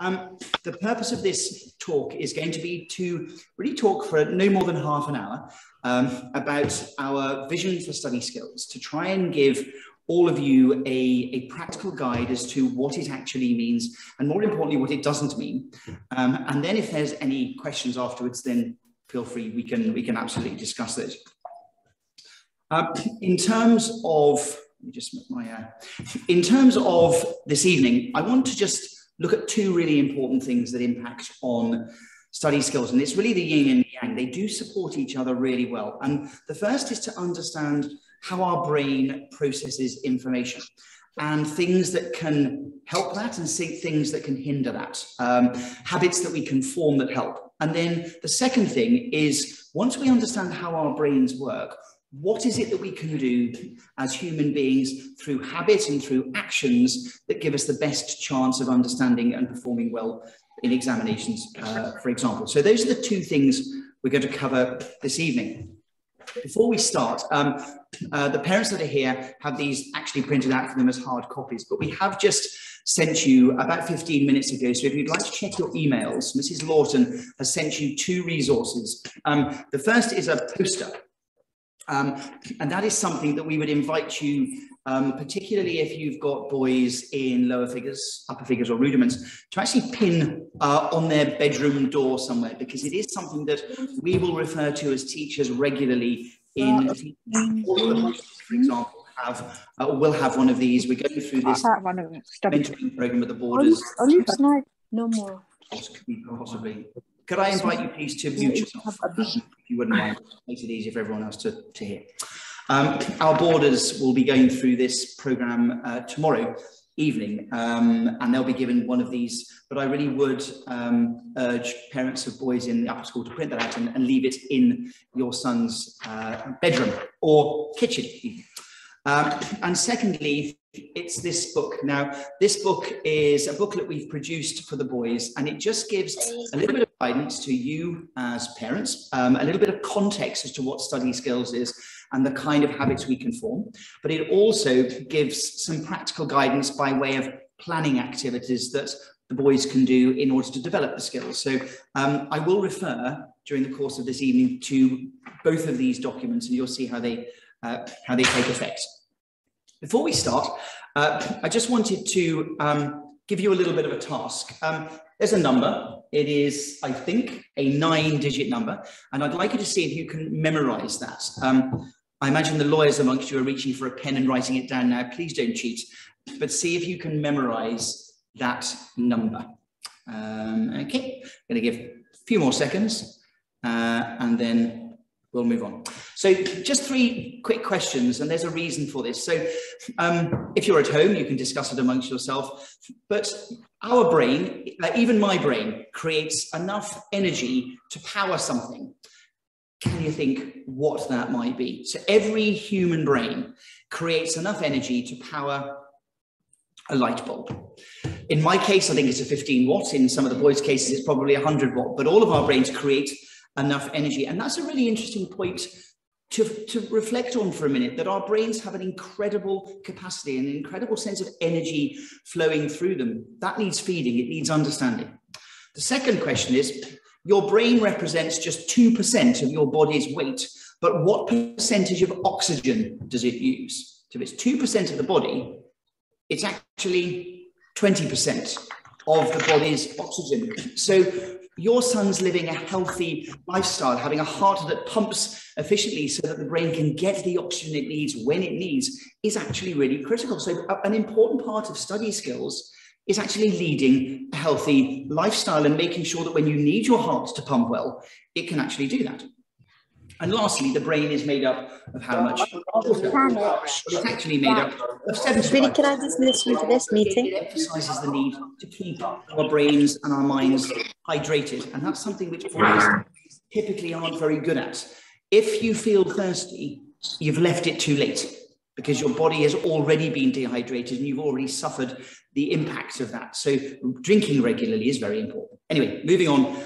Um, the purpose of this talk is going to be to really talk for no more than half an hour um, about our vision for study skills, to try and give all of you a, a practical guide as to what it actually means, and more importantly, what it doesn't mean. Um, and then if there's any questions afterwards, then feel free, we can, we can absolutely discuss those. Uh, in terms of, let me just make my, uh, in terms of this evening, I want to just look at two really important things that impact on study skills. And it's really the yin and yang. They do support each other really well. And the first is to understand how our brain processes information and things that can help that and see things that can hinder that, um, habits that we can form that help. And then the second thing is once we understand how our brains work, what is it that we can do as human beings through habit and through actions that give us the best chance of understanding and performing well in examinations, uh, for example. So those are the two things we're going to cover this evening. Before we start, um, uh, the parents that are here have these actually printed out for them as hard copies, but we have just sent you about 15 minutes ago. So if you'd like to check your emails, Mrs. Lawton has sent you two resources. Um, the first is a poster um, and that is something that we would invite you, um, particularly if you've got boys in lower figures, upper figures or rudiments, to actually pin uh, on their bedroom door somewhere, because it is something that we will refer to as teachers regularly in, for example, have uh, will have one of these. We're going through this mentoring program at the boarders. No more. Possibly. Could I invite you please to mute yourself, if you wouldn't mind? Makes it easier for everyone else to, to hear. Um, our boarders will be going through this programme uh, tomorrow evening um, and they'll be given one of these but I really would um, urge parents of boys in the upper school to print that out and, and leave it in your son's uh, bedroom or kitchen um, and secondly it's this book. Now, this book is a booklet we've produced for the boys, and it just gives a little bit of guidance to you as parents, um, a little bit of context as to what study skills is and the kind of habits we can form. But it also gives some practical guidance by way of planning activities that the boys can do in order to develop the skills. So um, I will refer during the course of this evening to both of these documents, and you'll see how they uh, how they take effect. Before we start, uh, I just wanted to um, give you a little bit of a task. Um, there's a number. It is, I think, a nine-digit number, and I'd like you to see if you can memorize that. Um, I imagine the lawyers amongst you are reaching for a pen and writing it down now. Please don't cheat, but see if you can memorize that number. Um, okay, I'm going to give a few more seconds, uh, and then we'll move on. So just three quick questions, and there's a reason for this. So um, if you're at home, you can discuss it amongst yourself, but our brain, uh, even my brain, creates enough energy to power something. Can you think what that might be? So every human brain creates enough energy to power a light bulb. In my case, I think it's a 15 watt. In some of the boys' cases, it's probably 100 watt. But all of our brains create enough energy. And that's a really interesting point to, to reflect on for a minute that our brains have an incredible capacity, an incredible sense of energy flowing through them. That needs feeding, it needs understanding. The second question is your brain represents just 2% of your body's weight, but what percentage of oxygen does it use? So if it's 2% of the body, it's actually 20% of the body's oxygen. So your son's living a healthy lifestyle, having a heart that pumps efficiently so that the brain can get the oxygen it needs when it needs, is actually really critical. So, an important part of study skills is actually leading a healthy lifestyle and making sure that when you need your heart to pump well, it can actually do that. And lastly, the brain is made up of how much It's actually made up of 70. Really, can I just listen to this meeting? It emphasizes the need to keep our brains and our minds hydrated. And that's something which boys typically aren't very good at. If you feel thirsty, you've left it too late because your body has already been dehydrated and you've already suffered the impact of that. So drinking regularly is very important. Anyway, moving on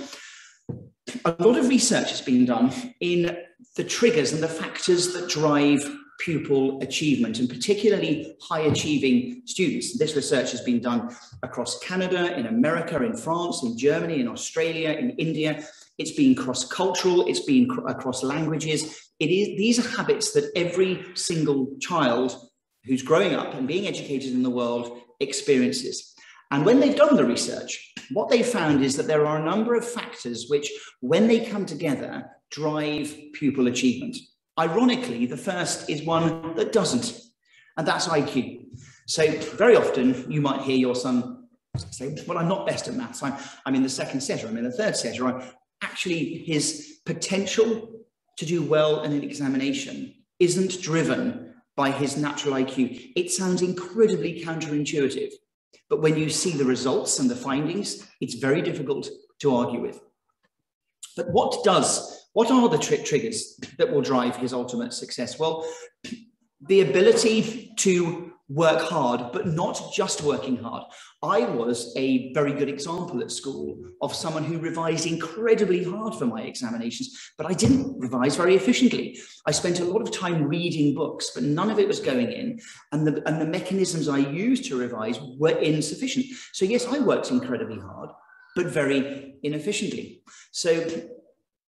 a lot of research has been done in the triggers and the factors that drive pupil achievement and particularly high achieving students. This research has been done across Canada, in America, in France, in Germany, in Australia, in India. It's been cross-cultural, it's been across languages. It is, these are habits that every single child who's growing up and being educated in the world experiences. And when they've done the research, what they found is that there are a number of factors which, when they come together, drive pupil achievement. Ironically, the first is one that doesn't, and that's IQ. So very often you might hear your son say, well, I'm not best at maths. I'm, I'm in the second set or I'm in the third set or I'm actually his potential to do well in an examination isn't driven by his natural IQ. It sounds incredibly counterintuitive, but when you see the results and the findings, it's very difficult to argue with. But what does, what are the tri triggers that will drive his ultimate success? Well, the ability to work hard, but not just working hard. I was a very good example at school of someone who revised incredibly hard for my examinations, but I didn't revise very efficiently. I spent a lot of time reading books, but none of it was going in, and the, and the mechanisms I used to revise were insufficient. So yes, I worked incredibly hard, but very inefficiently. So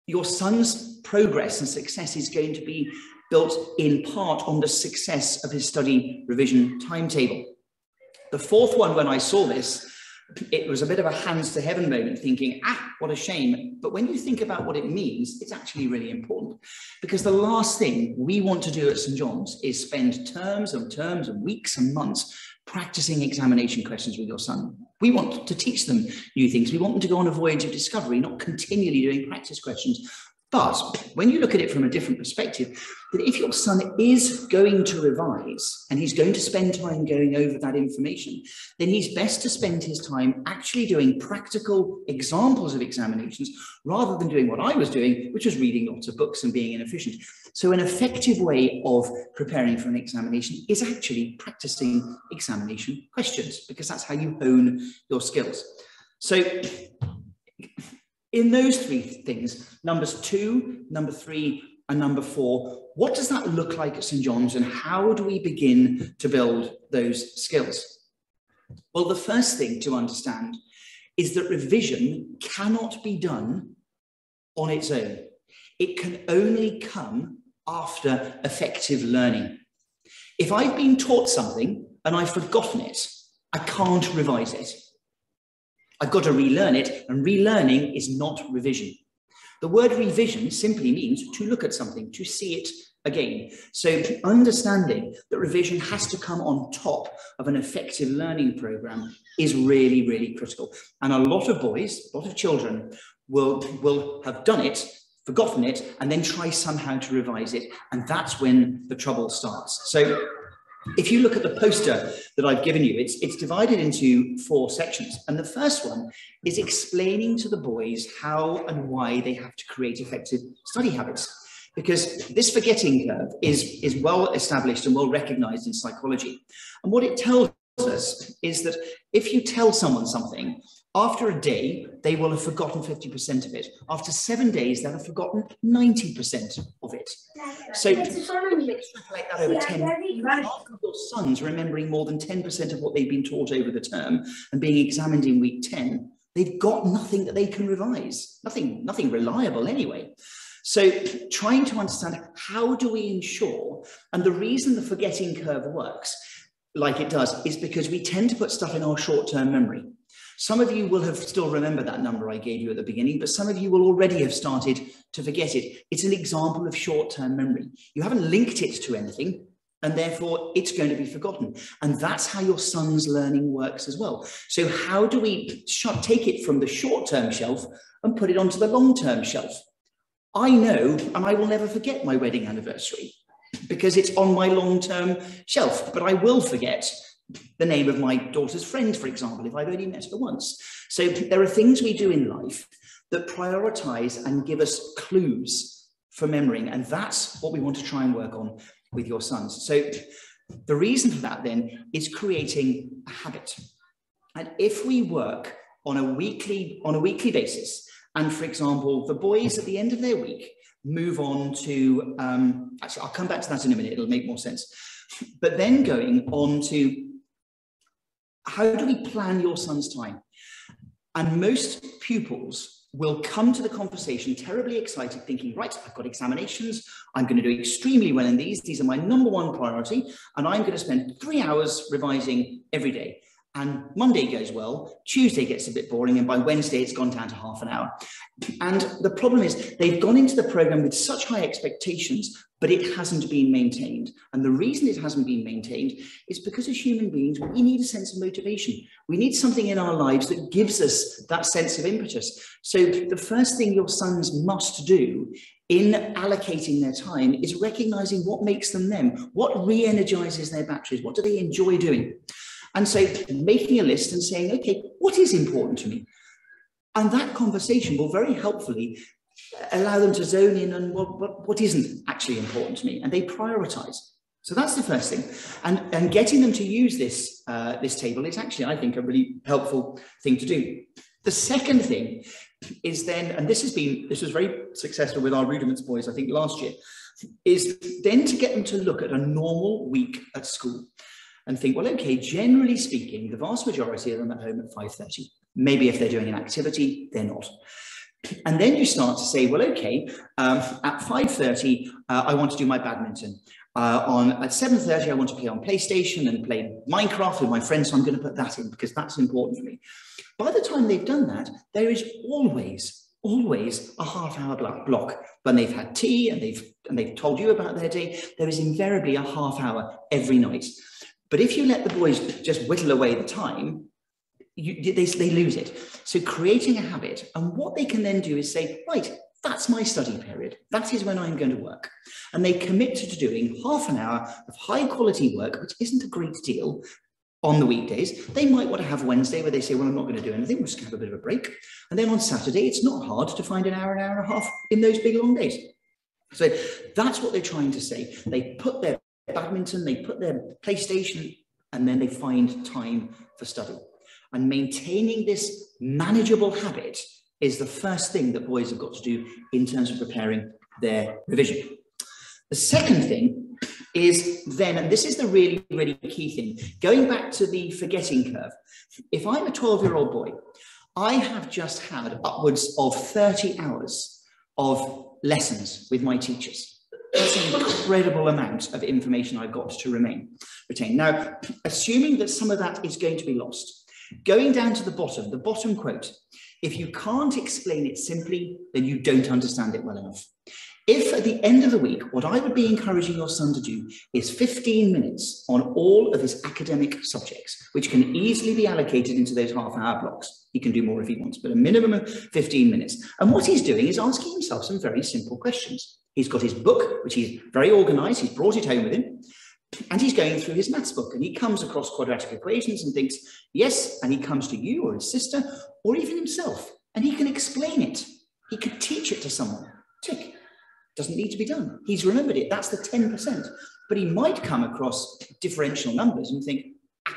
your son's progress and success is going to be built in part on the success of his study revision timetable. The fourth one, when I saw this, it was a bit of a hands to heaven moment thinking, ah, what a shame. But when you think about what it means, it's actually really important because the last thing we want to do at St. John's is spend terms and terms and weeks and months practicing examination questions with your son. We want to teach them new things. We want them to go on a voyage of discovery, not continually doing practice questions but when you look at it from a different perspective, that if your son is going to revise and he's going to spend time going over that information, then he's best to spend his time actually doing practical examples of examinations rather than doing what I was doing, which was reading lots of books and being inefficient. So an effective way of preparing for an examination is actually practicing examination questions because that's how you hone your skills. So in those three things, numbers two, number three, and number four, what does that look like at St. John's and how do we begin to build those skills? Well, the first thing to understand is that revision cannot be done on its own. It can only come after effective learning. If I've been taught something and I've forgotten it, I can't revise it. I've got to relearn it, and relearning is not revision. The word revision simply means to look at something, to see it again. So understanding that revision has to come on top of an effective learning program is really, really critical. And a lot of boys, a lot of children will, will have done it, forgotten it, and then try somehow to revise it. And that's when the trouble starts. So if you look at the poster that I've given you, it's, it's divided into four sections. And the first one is explaining to the boys how and why they have to create effective study habits. Because this forgetting curve is, is well established and well recognized in psychology. And what it tells us is that if you tell someone something after a day, they will have forgotten 50% of it. After seven days, they'll have forgotten 90% of it. So extrapolate that over 10, half your sons remembering more than 10% of what they've been taught over the term and being examined in week 10, they've got nothing that they can revise, nothing, nothing reliable anyway. So trying to understand how do we ensure, and the reason the forgetting curve works like it does is because we tend to put stuff in our short-term memory. Some of you will have still remember that number I gave you at the beginning, but some of you will already have started to forget it. It's an example of short-term memory. You haven't linked it to anything, and therefore it's going to be forgotten. And that's how your son's learning works as well. So how do we take it from the short-term shelf and put it onto the long-term shelf? I know, and I will never forget my wedding anniversary because it's on my long-term shelf, but I will forget the name of my daughter's friend, for example, if I've only met her once. So there are things we do in life that prioritize and give us clues for memorying. And that's what we want to try and work on with your sons. So the reason for that then is creating a habit. And if we work on a weekly, on a weekly basis, and for example, the boys at the end of their week, move on to, um, actually, I'll come back to that in a minute, it'll make more sense. But then going on to how do we plan your son's time? And most pupils will come to the conversation terribly excited, thinking, right, I've got examinations, I'm going to do extremely well in these, these are my number one priority, and I'm going to spend three hours revising every day and Monday goes well, Tuesday gets a bit boring, and by Wednesday it's gone down to half an hour. And the problem is they've gone into the program with such high expectations, but it hasn't been maintained. And the reason it hasn't been maintained is because as human beings, we need a sense of motivation. We need something in our lives that gives us that sense of impetus. So the first thing your sons must do in allocating their time is recognizing what makes them them, what re-energizes their batteries, what do they enjoy doing. And so making a list and saying, okay, what is important to me? And that conversation will very helpfully allow them to zone in on what, what, what isn't actually important to me. And they prioritize. So that's the first thing. And, and getting them to use this, uh, this table is actually, I think, a really helpful thing to do. The second thing is then, and this has been, this was very successful with our rudiments boys, I think last year, is then to get them to look at a normal week at school and think, well, okay, generally speaking, the vast majority of them at home at 5.30. Maybe if they're doing an activity, they're not. And then you start to say, well, okay, um, at 5.30, uh, I want to do my badminton. Uh, on At 7.30, I want to play on PlayStation and play Minecraft with my friends, so I'm going to put that in because that's important for me. By the time they've done that, there is always, always a half hour block. When they've had tea and they've, and they've told you about their day, there is invariably a half hour every night. But if you let the boys just whittle away the time, you, they, they lose it. So creating a habit, and what they can then do is say, right, that's my study period. That is when I'm going to work. And they commit to doing half an hour of high quality work, which isn't a great deal on the weekdays. They might want to have Wednesday where they say, well, I'm not going to do anything. We're just going to have a bit of a break. And then on Saturday, it's not hard to find an hour, an hour and a half in those big long days. So that's what they're trying to say. They put their badminton, they put their PlayStation, and then they find time for study. And maintaining this manageable habit is the first thing that boys have got to do in terms of preparing their revision. The second thing is then, and this is the really, really key thing, going back to the forgetting curve. If I'm a 12 year old boy, I have just had upwards of 30 hours of lessons with my teachers. That's an incredible amount of information I've got to remain retain. Now, assuming that some of that is going to be lost, going down to the bottom, the bottom quote, if you can't explain it simply, then you don't understand it well enough. If at the end of the week, what I would be encouraging your son to do is 15 minutes on all of his academic subjects, which can easily be allocated into those half hour blocks. He can do more if he wants, but a minimum of 15 minutes. And what he's doing is asking himself some very simple questions. He's got his book, which he's very organized, he's brought it home with him, and he's going through his maths book and he comes across quadratic equations and thinks, yes, and he comes to you or his sister or even himself and he can explain it. He could teach it to someone. Tick. Doesn't need to be done. He's remembered it. That's the 10%. But he might come across differential numbers and think, ah,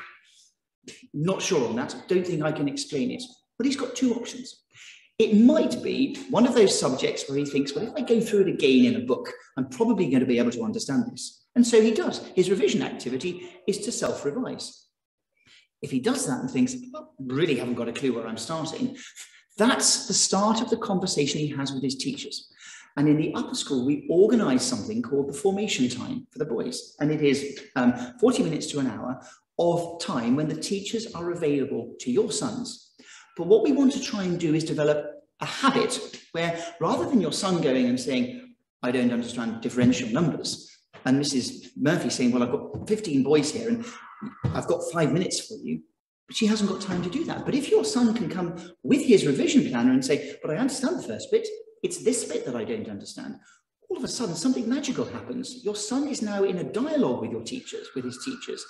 not sure on that. Don't think I can explain it. But he's got two options. It might be one of those subjects where he thinks, well, if I go through it again in a book, I'm probably going to be able to understand this. And so he does. His revision activity is to self revise. If he does that and thinks, well, really haven't got a clue where I'm starting, that's the start of the conversation he has with his teachers. And in the upper school, we organize something called the formation time for the boys. And it is um, 40 minutes to an hour of time when the teachers are available to your sons but what we want to try and do is develop a habit where rather than your son going and saying, I don't understand differential numbers, and Mrs. Murphy saying, Well, I've got 15 boys here and I've got five minutes for you, but she hasn't got time to do that. But if your son can come with his revision planner and say, But I understand the first bit, it's this bit that I don't understand. All of a sudden, something magical happens. Your son is now in a dialogue with your teachers, with his teachers,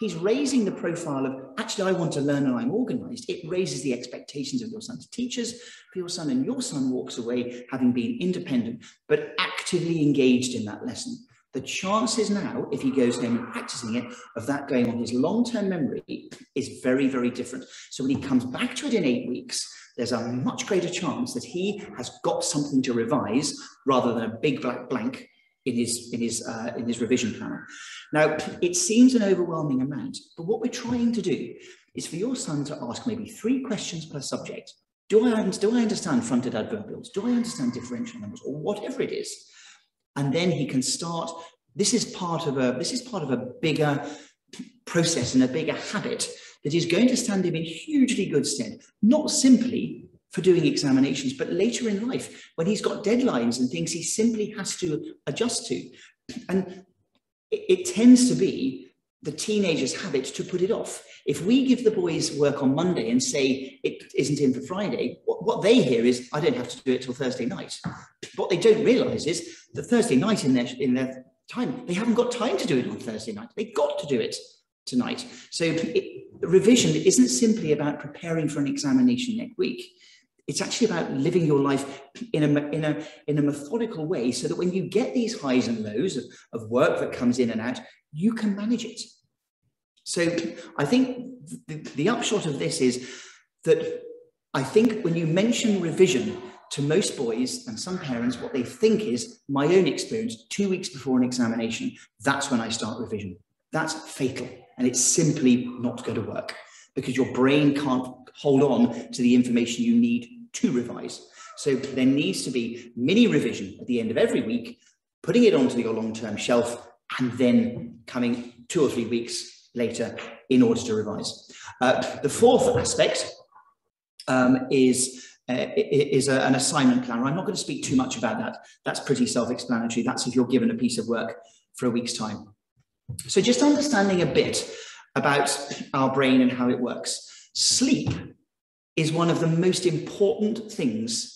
he's raising the profile of actually, I want to learn and I'm organized. It raises the expectations of your son's teachers for your son, and your son walks away having been independent but actively engaged in that lesson. the chances now, if he goes home and practicing it, of that going on his long-term memory is very, very different. So when he comes back to it in eight weeks, there's a much greater chance that he has got something to revise rather than a big black blank in his in his uh, in his revision plan. Now, it seems an overwhelming amount, but what we're trying to do is for your son to ask maybe three questions per subject. Do I, do I understand fronted adverbials? Do I understand differential numbers or whatever it is? and then he can start this is part of a this is part of a bigger process and a bigger habit that is going to stand him in hugely good stead not simply for doing examinations but later in life when he's got deadlines and things he simply has to adjust to and it, it tends to be the teenager's habit to put it off. If we give the boys work on Monday and say it isn't in for Friday, what, what, they hear is, I don't have to do it till Thursday night. What they don't realise is that Thursday night in their, in their time, they haven't got time to do it on Thursday night. They've got to do it tonight. So it, revision isn't simply about preparing for an examination next week. It's actually about living your life in a, in a, in a methodical way so that when you get these highs and lows of, of work that comes in and out, you can manage it. So I think the, the upshot of this is that I think when you mention revision to most boys and some parents, what they think is my own experience two weeks before an examination, that's when I start revision. That's fatal. And it's simply not going to work because your brain can't hold on to the information you need to revise. So there needs to be mini revision at the end of every week, putting it onto your long-term shelf and then coming two or three weeks later in order to revise. Uh, the fourth aspect um, is uh, is a, an assignment planner. I'm not going to speak too much about that. That's pretty self-explanatory. That's if you're given a piece of work for a week's time. So just understanding a bit about our brain and how it works. Sleep is one of the most important things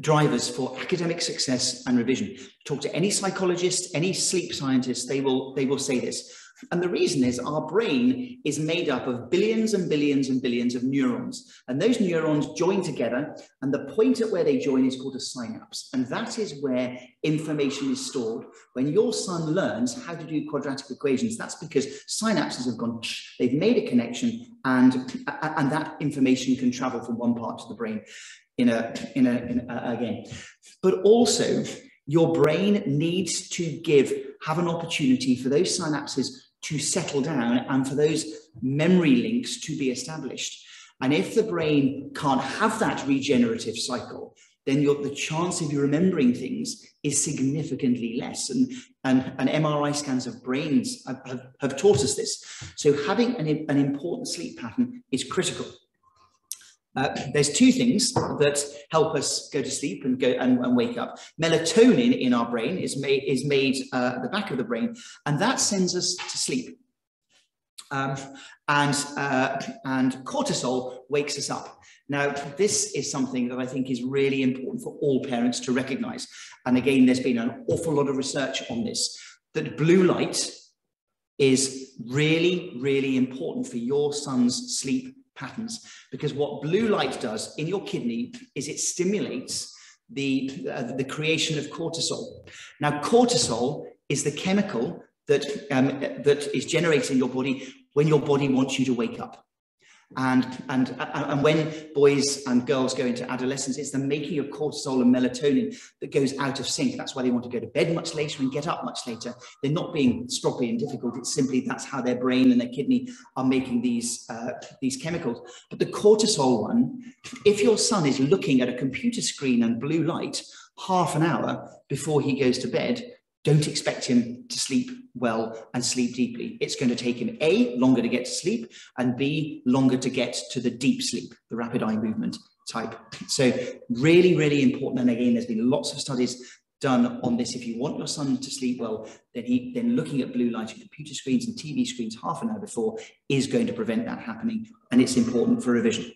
drivers for academic success and revision. Talk to any psychologist, any sleep scientist, they will, they will say this. And the reason is our brain is made up of billions and billions and billions of neurons. And those neurons join together, and the point at where they join is called a synapse. And that is where information is stored. When your son learns how to do quadratic equations, that's because synapses have gone, they've made a connection, and, and that information can travel from one part to the brain in a, in a, in a again. But also, your brain needs to give, have an opportunity for those synapses to settle down and for those memory links to be established. And if the brain can't have that regenerative cycle, then the chance of you remembering things is significantly less. And, and, and MRI scans of brains have, have, have taught us this. So having an, an important sleep pattern is critical. Uh, there's two things that help us go to sleep and go and, and wake up. Melatonin in our brain is made is made uh, at the back of the brain, and that sends us to sleep. Um, and uh, and cortisol wakes us up. Now, this is something that I think is really important for all parents to recognize. And again, there's been an awful lot of research on this. That blue light is really, really important for your son's sleep patterns because what blue light does in your kidney is it stimulates the, uh, the creation of cortisol. Now, cortisol is the chemical that, um, that is generated in your body when your body wants you to wake up. And, and, and when boys and girls go into adolescence, it's the making of cortisol and melatonin that goes out of sync. That's why they want to go to bed much later and get up much later. They're not being stroppy and difficult. It's simply that's how their brain and their kidney are making these, uh, these chemicals. But the cortisol one, if your son is looking at a computer screen and blue light half an hour before he goes to bed, don't expect him to sleep well and sleep deeply. It's going to take him A, longer to get to sleep, and B, longer to get to the deep sleep, the rapid eye movement type. So really, really important. And again, there's been lots of studies done on this. If you want your son to sleep well, then he then looking at blue light and computer screens and TV screens half an hour before is going to prevent that happening. And it's important for revision.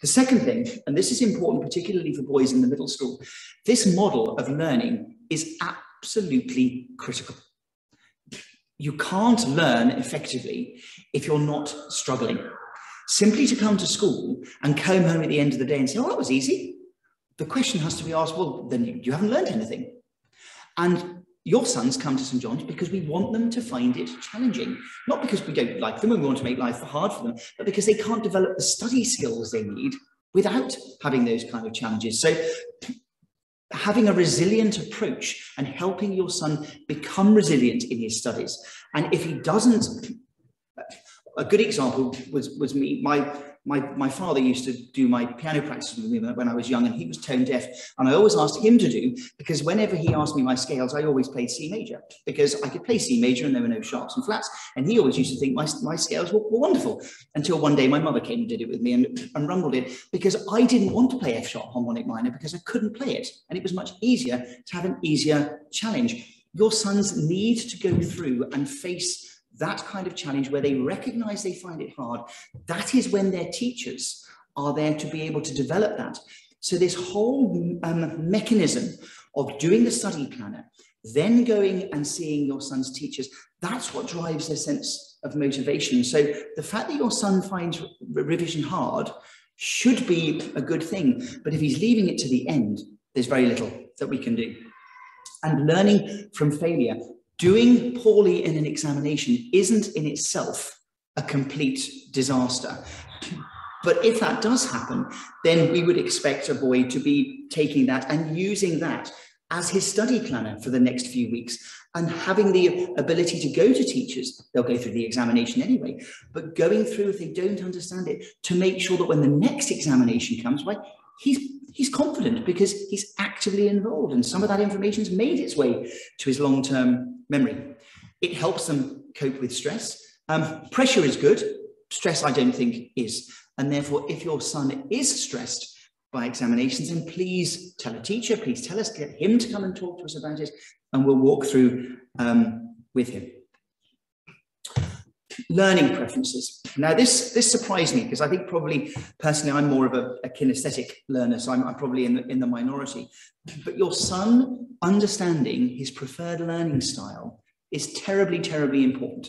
The second thing, and this is important particularly for boys in the middle school, this model of learning is absolutely critical. You can't learn effectively if you're not struggling. Simply to come to school and come home at the end of the day and say, oh, that was easy. The question has to be asked, well, then you, haven't learned anything. And your sons come to St John's because we want them to find it challenging, not because we don't like them and we want to make life hard for them, but because they can't develop the study skills they need without having those kind of challenges. So having a resilient approach and helping your son become resilient in his studies. And if he doesn't, a good example was, was me, my my, my father used to do my piano practice with me when I was young, and he was tone deaf. And I always asked him to do, because whenever he asked me my scales, I always played C major, because I could play C major and there were no sharps and flats. And he always used to think my, my scales were, were wonderful. Until one day my mother came and did it with me and, and rumbled it, because I didn't want to play F sharp harmonic minor because I couldn't play it. And it was much easier to have an easier challenge. Your sons need to go through and face that kind of challenge where they recognize they find it hard, that is when their teachers are there to be able to develop that. So this whole um, mechanism of doing the study planner, then going and seeing your son's teachers, that's what drives their sense of motivation. So the fact that your son finds revision hard should be a good thing. But if he's leaving it to the end, there's very little that we can do. And learning from failure, doing poorly in an examination isn't in itself a complete disaster. But if that does happen, then we would expect a boy to be taking that and using that as his study planner for the next few weeks and having the ability to go to teachers. They'll go through the examination anyway, but going through if they don't understand it to make sure that when the next examination comes, right, he's he's confident because he's actively involved and some of that information has made its way to his long-term memory. It helps them cope with stress. Um, pressure is good. Stress, I don't think, is. And therefore, if your son is stressed by examinations, then please tell a teacher, please tell us, get him to come and talk to us about it, and we'll walk through um, with him learning preferences. Now, this, this surprised me because I think probably personally I'm more of a, a kinesthetic learner, so I'm, I'm, probably in the, in the minority. But your son understanding his preferred learning style is terribly, terribly important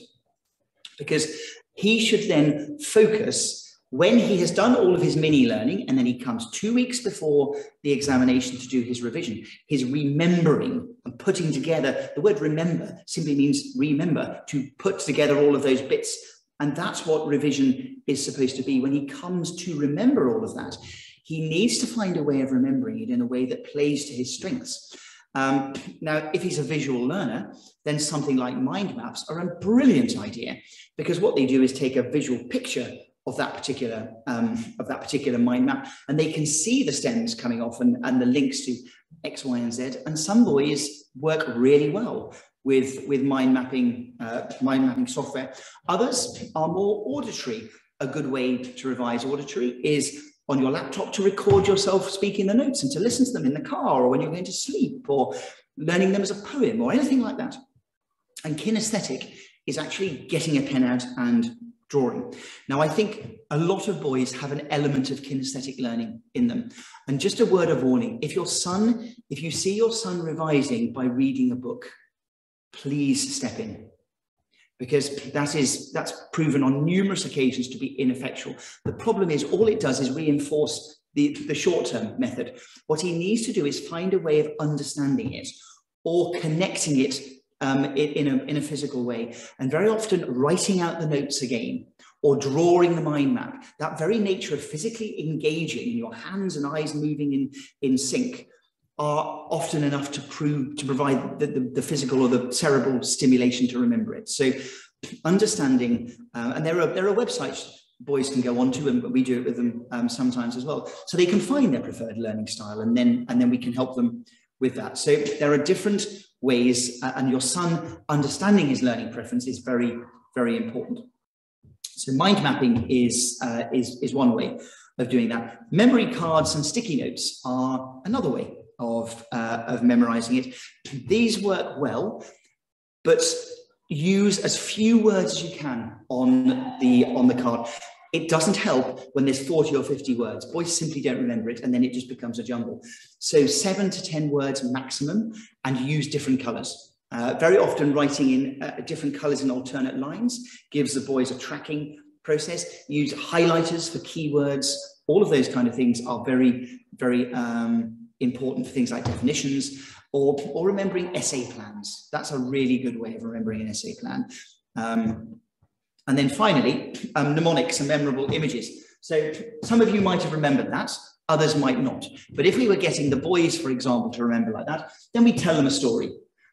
because he should then focus when he has done all of his mini learning and then he comes two weeks before the examination to do his revision, his remembering and putting together, the word remember simply means remember, to put together all of those bits. And that's what revision is supposed to be. When he comes to remember all of that, he needs to find a way of remembering it in a way that plays to his strengths. Um, now, if he's a visual learner, then something like mind maps are a brilliant idea because what they do is take a visual picture of that particular um, of that particular mind map, and they can see the stems coming off and, and the links to X, Y, and Z. And some boys work really well with with mind mapping uh, mind mapping software. Others are more auditory. A good way to revise auditory is on your laptop to record yourself speaking the notes and to listen to them in the car or when you're going to sleep or learning them as a poem or anything like that. And kinesthetic is actually getting a pen out and drawing. Now, I think a lot of boys have an element of kinesthetic learning in them. And just a word of warning, if your son, if you see your son revising by reading a book, please step in because that is that's proven on numerous occasions to be ineffectual. The problem is all it does is reinforce the, the short-term method. What he needs to do is find a way of understanding it or connecting it um, in, a, in a physical way. And very often writing out the notes again or drawing the mind map, that very nature of physically engaging, your hands and eyes moving in, in sync, are often enough to prove to provide the, the, the physical or the cerebral stimulation to remember it. So understanding, uh, and there are there are websites boys can go on to, and we do it with them um, sometimes as well. So they can find their preferred learning style, and then and then we can help them with that. So there are different ways, uh, and your son understanding his learning preference is very, very important. So mind mapping is, uh, is, is one way of doing that. Memory cards and sticky notes are another way of, uh, of memorizing it. These work well, but use as few words as you can on the, on the card. It doesn't help when there's 40 or 50 words. Boys simply don't remember it and then it just becomes a jumble. So seven to 10 words maximum and use different colors. Uh, very often writing in uh, different colors and alternate lines gives the boys a tracking process. Use highlighters for keywords. All of those kind of things are very, very um, important for things like definitions. or, or remembering essay plans. That's a really good way of remembering an essay plan. Um, and then finally, um, mnemonics and memorable images. So some of you might have remembered that, others might not. But if we were getting the boys, for example, to remember like that, then we tell them a story.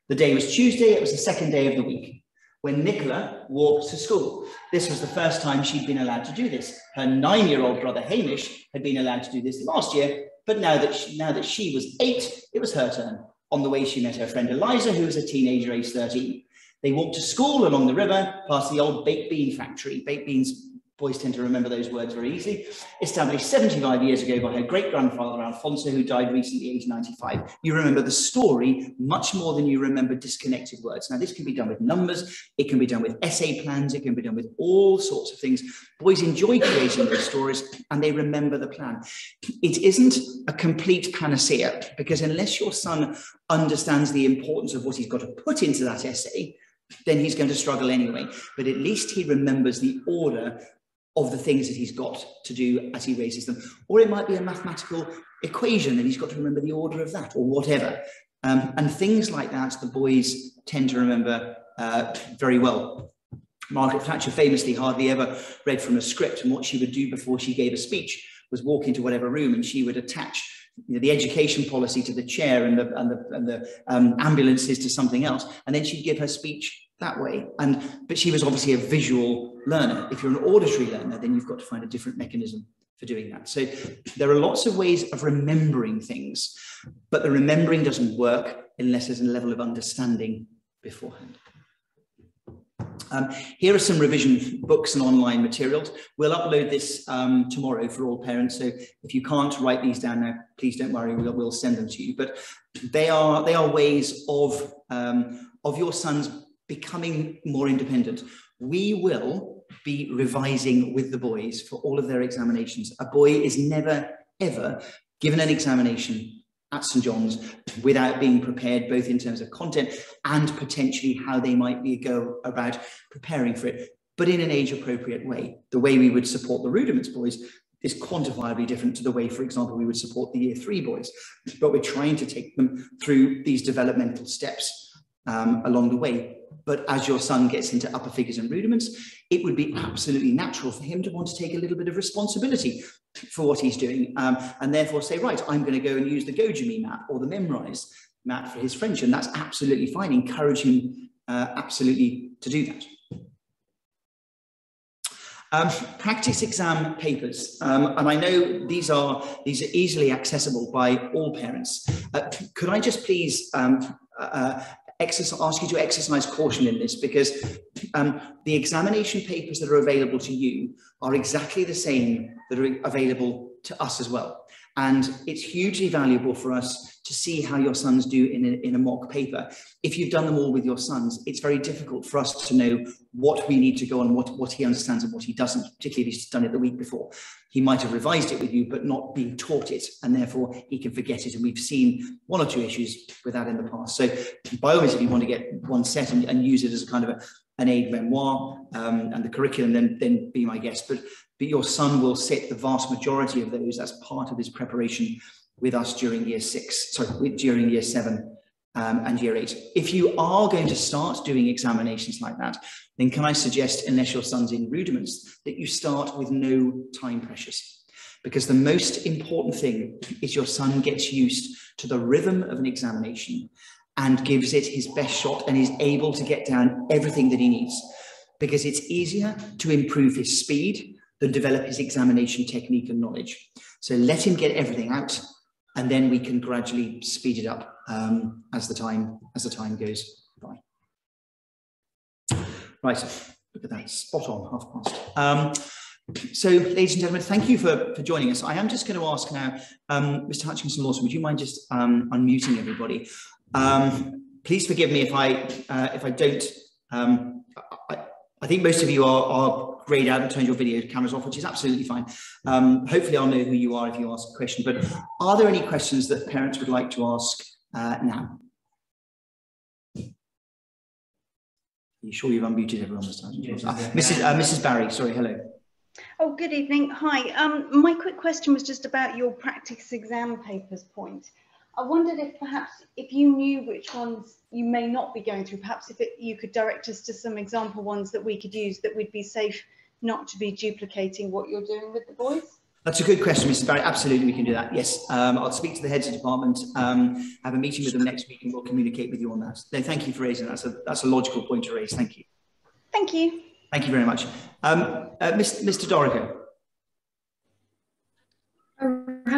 The day was Tuesday, it was the second day of the week when Nicola walked to school. This was the first time she'd been allowed to do this. Her nine-year-old brother Hamish had been allowed to do this last year, but now that she, now that she was eight, it was her turn. On the way, she met her friend Eliza, who was a teenager, aged 13. They walked to school along the river, past the old baked bean factory. Baked beans boys tend to remember those words very easily, established 75 years ago by her great-grandfather Alfonso, who died recently, age 95. You remember the story much more than you remember disconnected words. Now, this can be done with numbers, it can be done with essay plans, it can be done with all sorts of things. Boys enjoy creating those stories and they remember the plan. It isn't a complete panacea because unless your son understands the importance of what he's got to put into that essay, then he's going to struggle anyway. But at least he remembers the order of the things that he's got to do as he raises them. Or it might be a mathematical equation and he's got to remember the order of that or whatever. Um, and things like that, the boys tend to remember uh, very well. Margaret Thatcher famously hardly ever read from a script, and what she would do before she gave a speech was walk into whatever room and she would attach you know, the education policy to the chair and the, and the, and the um, ambulances to something else. And then she'd give her speech that way. And but she was obviously a visual learner. If you're an auditory learner, then you've got to find a different mechanism for doing that. So there are lots of ways of remembering things, but the remembering doesn't work unless there's a level of understanding beforehand. Um, here are some revision books and online materials. We'll upload this um, tomorrow for all parents. So if you can't write these down now, please don't worry, we'll, we'll send them to you. But they are, they are ways of, um, of your son's becoming more independent. We will be revising with the boys for all of their examinations. A boy is never, ever given an examination at St John's without being prepared, both in terms of content and potentially how they might go about preparing for it, but in an age appropriate way. The way we would support the rudiments boys is quantifiably different to the way, for example, we would support the year three boys. But we're trying to take them through these developmental steps um, along the way. But as your son gets into upper figures and rudiments, it would be absolutely natural for him to want to take a little bit of responsibility for what he's doing um, and therefore say, right, I'm going to go and use the GoJimmy map or the Memrise map for his French. And that's absolutely fine. Encourage him uh, absolutely to do that. Um, practice exam papers, um, and I know these are these are easily accessible by all parents. Uh, could I just please um, uh, exercise, ask you to exercise caution in this because um, the examination papers that are available to you are exactly the same that are available to us as well. And it's hugely valuable for us to see how your sons do in a, in a mock paper. If you've done them all with your sons, it's very difficult for us to know what we need to go on, what, what he understands and what he doesn't, particularly if he's done it the week before. He might have revised it with you, but not been taught it, and therefore he can forget it. And we've seen one or two issues with that in the past. So by all means, if you want to get one set and, and use it as a kind of a, an aide-memoire um, and the curriculum, then, then be my guest. But your son will set the vast majority of those as part of his preparation with us during year six, sorry, during year seven um, and year eight. If you are going to start doing examinations like that, then can I suggest, unless your son's in rudiments, that you start with no time pressures. Because the most important thing is your son gets used to the rhythm of an examination and gives it his best shot and is able to get down everything that he needs. Because it's easier to improve his speed than develop his examination technique and knowledge. So let him get everything out, and then we can gradually speed it up um, as the time as the time goes by. Right, look at that, spot on, half past. Um, so, ladies and gentlemen, thank you for, for joining us. I am just going to ask now, um, Mr. Hutchinson Lawson, would you mind just um, unmuting everybody? Um, please forgive me if I uh, if I don't. Um, I, I, think most of you are, are grayed out and turned your video cameras off, which is absolutely fine. Um, hopefully I'll know who you are if you ask a question, but are there any questions that parents would like to ask uh, now? Are you sure you've unmuted everyone this time? Yes, uh, Mrs. Uh, Mrs. Barry, sorry, hello. Oh, good evening. Hi. Um, my quick question was just about your practice exam papers point. I wondered if perhaps if you knew which ones you may not be going through, perhaps if it, you could direct us to some example ones that we could use that we'd be safe not to be duplicating what you're doing with the boys. That's a good question, Mr. Barry. Absolutely, we can do that. Yes, um, I'll speak to the heads of department, um, have a meeting with them next week, and we'll communicate with you on that. No, thank you for raising that. That's a, that's a logical point to raise. Thank you. Thank you. Thank you very much. Um, uh, Mr. Mr. Dorico.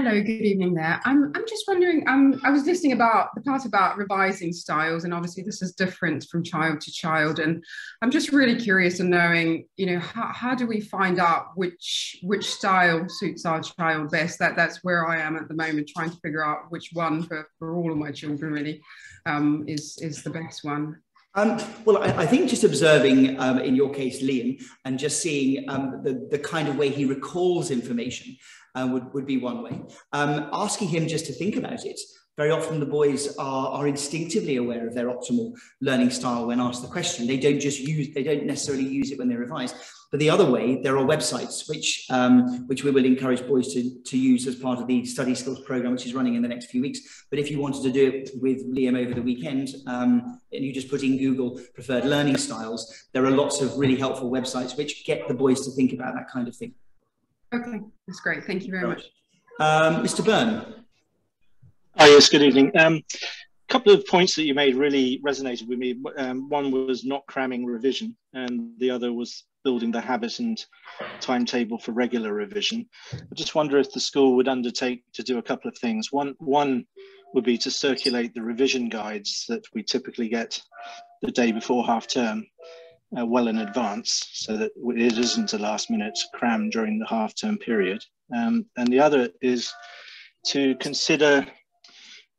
Hello, good evening there. I'm, I'm just wondering, um, I was listening about the part about revising styles, and obviously this is different from child to child. And I'm just really curious in knowing, you know, how, how do we find out which which style suits our child best? That That's where I am at the moment, trying to figure out which one for, for all of my children really um, is, is the best one. Um, well, I, I, think just observing, um, in your case, Liam, and just seeing um, the, the kind of way he recalls information uh, would, would be one way. Um, asking him just to think about it. Very often the boys are, are instinctively aware of their optimal learning style when asked the question. They don't just use, they don't necessarily use it when they revise. But the other way, there are websites which, um, which we will encourage boys to, to use as part of the study skills program, which is running in the next few weeks. But if you wanted to do it with Liam over the weekend, um, and you just put in Google preferred learning styles, there are lots of really helpful websites which get the boys to think about that kind of thing. Okay, that's great. Thank you very much. Um, Mr. Byrne. Oh, yes, good evening. Um, couple of points that you made really resonated with me. Um, one was not cramming revision, and the other was building the habit and timetable for regular revision. I just wonder if the school would undertake to do a couple of things. One, one would be to circulate the revision guides that we typically get the day before half term uh, well in advance so that it isn't a last minute cram during the half term period. Um, and the other is to consider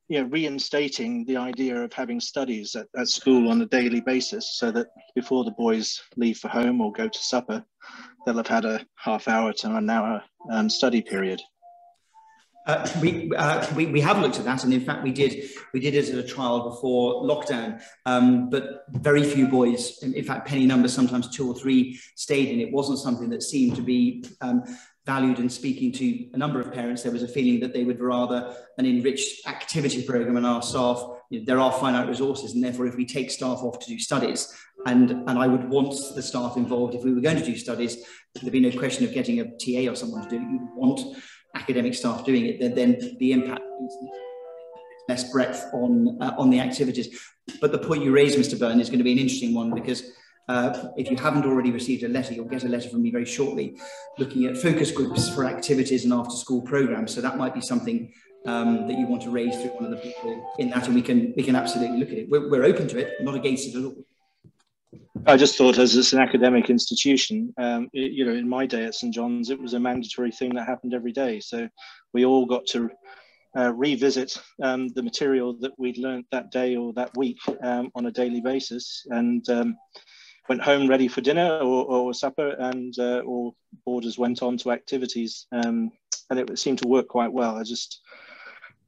you know, reinstating the idea of having studies at, at school on a daily basis so that before the boys leave for home or go to supper, they'll have had a half hour to an hour um, study period. Uh, we, uh, we, we have looked at that, and in fact, we did we did it as a trial before lockdown. Um, but very few boys, in, fact, penny numbers, sometimes two or three, stayed in. It wasn't something that seemed to be um, valued. And speaking to a number of parents, there was a feeling that they would rather an enriched activity program, and our staff. You know, there are finite resources, and therefore, if we take staff off to do studies, and and I would want the staff involved if we were going to do studies, there'd be no question of getting a TA or someone to do it. You want academic staff doing it, then, then the impact is less breadth on, uh, on the activities. But the point you raised, Mr. Byrne, is going to be an interesting one because uh, if you haven't already received a letter, you'll get a letter from me very shortly looking at focus groups for activities and after school programs. So that might be something um, that you want to raise through one of the people in that, and we can we can absolutely look at it. We're, we're open to it, not against it at all. I just thought, as it's an academic institution, um, it, you know, in my day at St John's, it was a mandatory thing that happened every day. So we all got to uh, revisit um, the material that we'd learned that day or that week um, on a daily basis, and um, went home ready for dinner or, or supper, and uh, all boarders went on to activities, um, and it seemed to work quite well. I just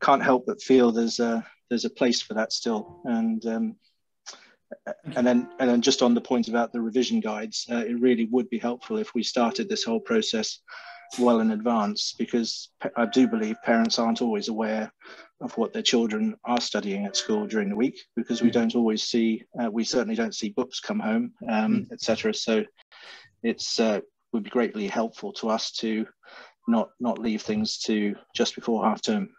can't help but feel there's a there's a place for that still, and um, and then and then just on the point about the revision guides uh, it really would be helpful if we started this whole process well in advance because i do believe parents aren't always aware of what their children are studying at school during the week because we don't always see uh, we certainly don't see books come home um, mm. etc so it's uh, would be greatly helpful to us to not not leave things to just before half term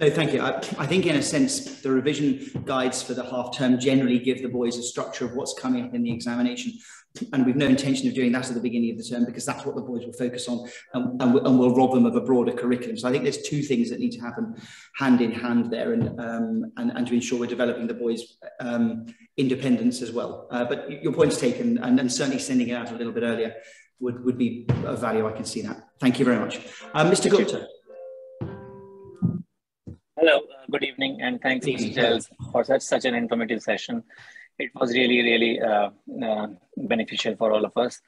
no, thank you. I, I, think, in a sense, the revision guides for the half term generally give the boys a structure of what's coming up in the examination. And we've no intention of doing that at the beginning of the term because that's what the boys will focus on and, and, and we'll rob them of a broader curriculum. So I think there's two things that need to happen hand in hand there and, um, and, and to ensure we're developing the boys' um, independence as well. Uh, but your point's taken and, and certainly sending it out a little bit earlier would, would be of value. I can see that. Thank you very much. Um, Mr. Gupta. Hello, uh, good evening, and thanks, Mr. Giles, for such such an informative session. It was really, really uh, uh, beneficial for all of us.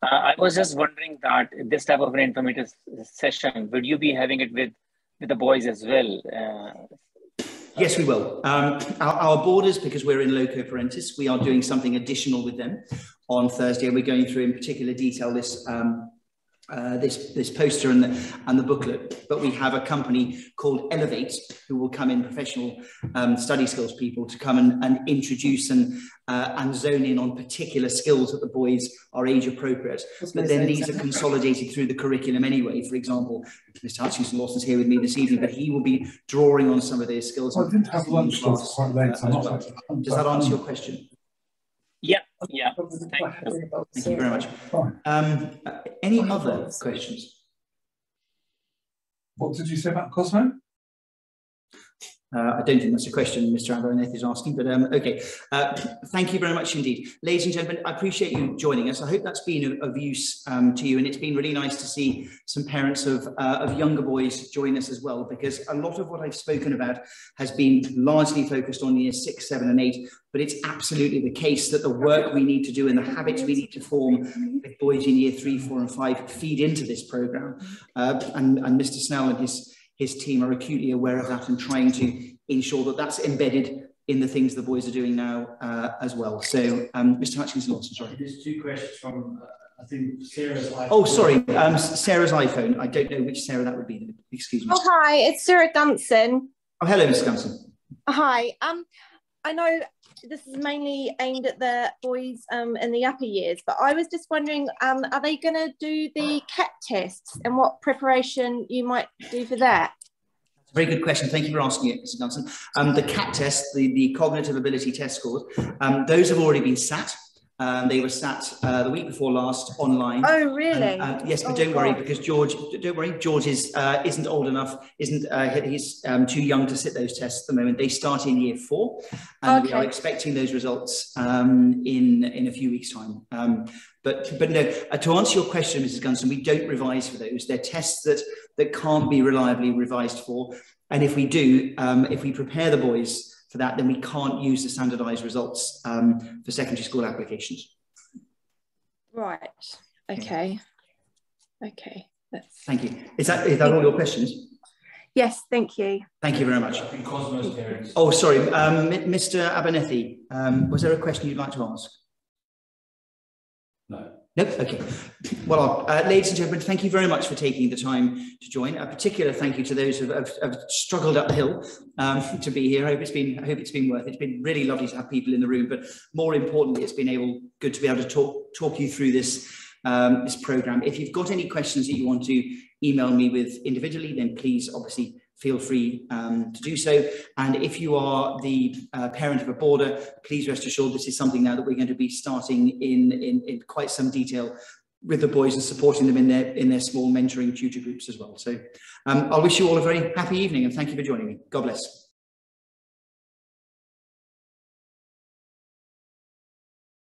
Uh, I was just wondering that this type of an informative session, would you be having it with with the boys as well? Uh, yes, we will. Um, our, our, boarders, because we're in loco parentis, we are doing something additional with them on Thursday. We're going through in particular detail this um, uh, this this poster and the and the booklet, but we have a company called Elevate who will come in professional um, study skills people to come and, and introduce and uh, and zone in on particular skills that the boys are age appropriate. But then these are consolidated through the curriculum anyway. For example, Mr. Hutchinson Lawson's here with me this evening, but he will be drawing on some of their skills. I didn't have lunch till quite late. Uh, well. Does that answer your question? Yeah, yeah. Thank you. Thank you very much. Um, any other questions? What did you say about Cosmo? Uh, I don't think that's a question Mr. Abernethy is asking, but um, okay. Uh, thank you very much indeed. Ladies and gentlemen, I appreciate you joining us. I hope that's been of, of use um, to you, and it's been really nice to see some parents of, uh, of younger boys join us as well, because a lot of what I've spoken about has been largely focused on year six, seven, and eight, but it's absolutely the case that the work we need to do and the habits we need to form with boys in year three, four, and five feed into this programme. Uh, and, and Mr. Snell and his his team are acutely aware of that and trying to ensure that that's embedded in the things the boys are doing now uh, as well. So, um, Mr. Hutchinson Lawson, sorry. There's two questions from, uh, I think, Sarah's iPhone. Oh, sorry, um, Sarah's iPhone. I don't know which Sarah that would be. Excuse me. Oh, hi, it's Sarah Gunson. Oh, hello, Mr. Gunson. Hi. Um, I know this is mainly aimed at the boys um, in the upper years, but I was just wondering, um, are they going to do the CAT tests and what preparation you might do for that? Very good question. Thank you for asking it, Mr. Gunson. Um, the CAT test, the, the cognitive ability test scores, um, those have already been sat. Um, they were sat uh, the week before last online. Oh, really? Uh, yes, but oh, don't worry because George, don't worry, George is uh, isn't old enough, isn't uh, he's um, too young to sit those tests at the moment. They start in year four, and we are expecting those results um, in in a few weeks' time. Um, but but no, uh, to answer your question, Mrs. Gunson, we don't revise for those. They're tests that that can't be reliably revised for, and if we do, um, if we prepare the boys for that, then we can't use the standardised results um, for secondary school applications. Right. Okay. Okay. That's... Thank you. Is that is that all your questions? Yes, thank you. Thank you very much. Cosmo's. Oh, sorry, um, Mr. Abernethy, um, was there a question you'd like to ask? No. Nope. Okay. Well, uh, ladies and gentlemen, thank you very much for taking the time to join. A particular thank you to those who have, have struggled uphill um, to be here. I hope it's been. I hope it's been worth. it. It's been really lovely to have people in the room, but more importantly, it's been able good to be able to talk talk you through this um, this program. If you've got any questions that you want to email me with individually, then please obviously feel free um, to do so. And if you are the uh, parent of a boarder, please rest assured this is something now that we're going to be starting in, in, in quite some detail with the boys and supporting them in their in their small mentoring tutor groups as well. So um, I'll wish you all a very happy evening and thank you for joining me. God bless.